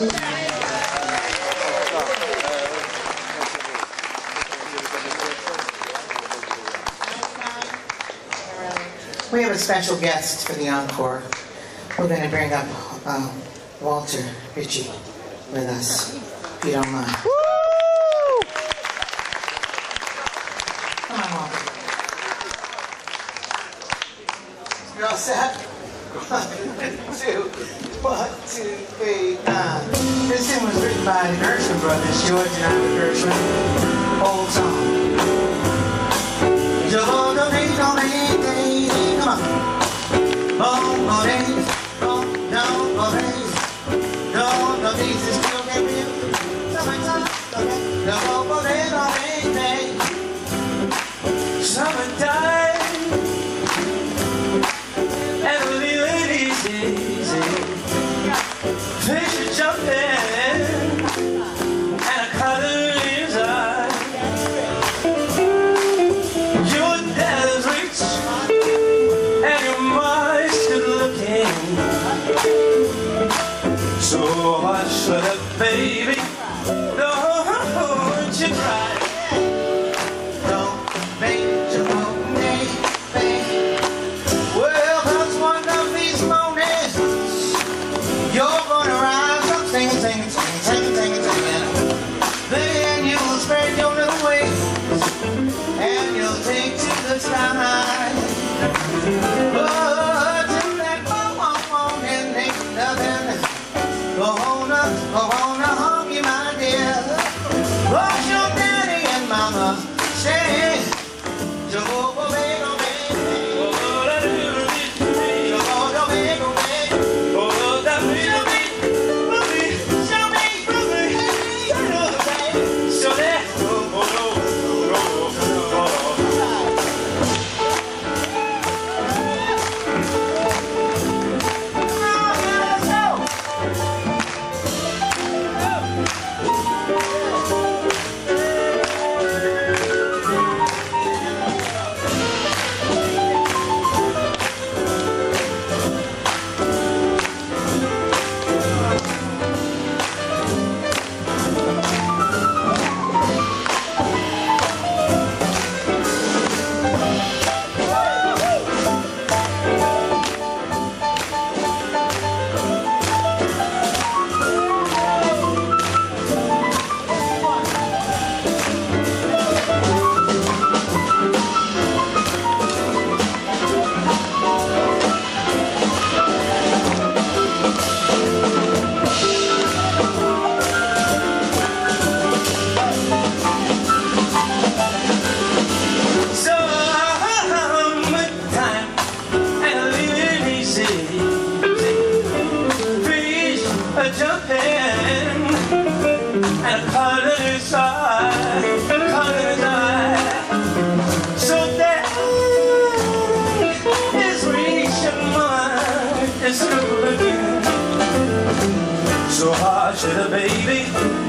We have a special guest for the encore. We're going to bring up um, Walter Ricci with us, if you don't mind. Come on, Walter. You're all set? two, one, two, three, nine. This hymn was written by the Gershwin brothers, George and Ira Gershwin. Old song. Don't don't don't come on. Oh, baby. so hard to the baby.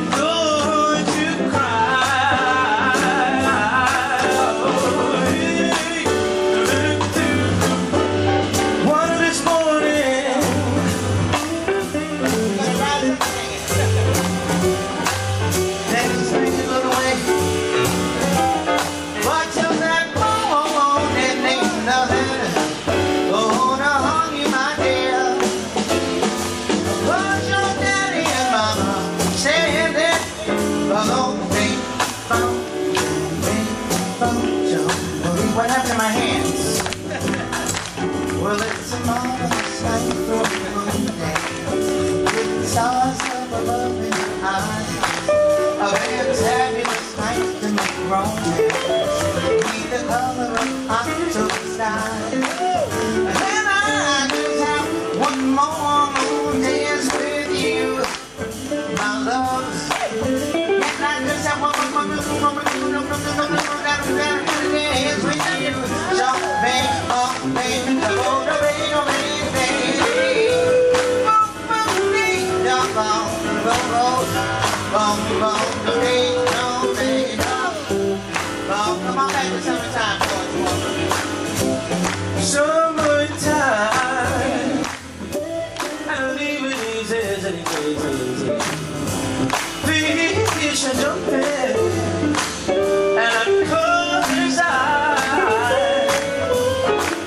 What happened to my hands? well, it's a marvelous night for a moon With the stars up above in your eyes. A very fabulous night to make romance. Be the color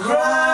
cry.